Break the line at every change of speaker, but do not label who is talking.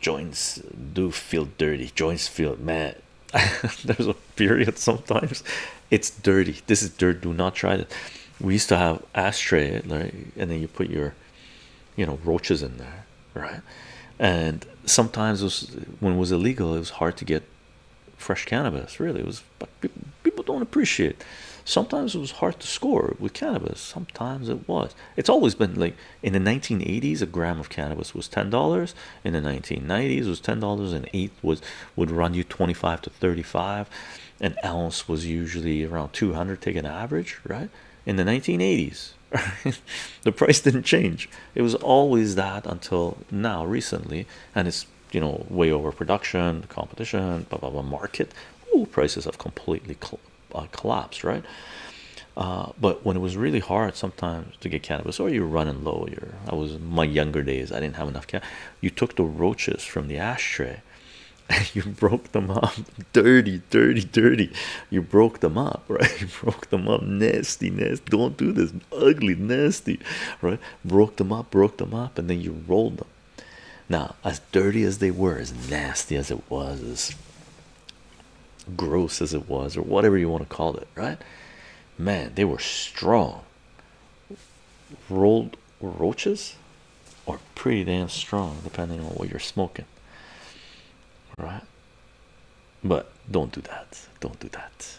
joints do feel dirty. Joints feel man there's a period sometimes. It's dirty. This is dirt. Do not try it. We used to have ashtray right and then you put your you know roaches in there right? And sometimes it was when it was illegal it was hard to get fresh cannabis really. It was don't appreciate. Sometimes it was hard to score with cannabis. Sometimes it was. It's always been like in the 1980s a gram of cannabis was ten dollars. In the 1990s it was ten dollars and eight was would run you 25 to 35 an ounce was usually around 200 take an average right? In the 1980s the price didn't change. It was always that until now recently and it's you know way over production competition blah blah blah market. Ooh, prices have completely uh, collapsed right? Uh, but when it was really hard sometimes to get cannabis or you're running low you're I was my younger days I didn't have enough you took the roaches from the ashtray and you broke them up. Dirty dirty dirty. You broke them up right? You broke them up. Nasty nasty. Don't do this. Ugly nasty right? Broke them up broke them up and then you rolled them. Now as dirty as they were as nasty as it was as gross as it was or whatever you want to call it right? Man they were strong. Rolled roaches are pretty damn strong depending on what you're smoking right? But don't do that. Don't do that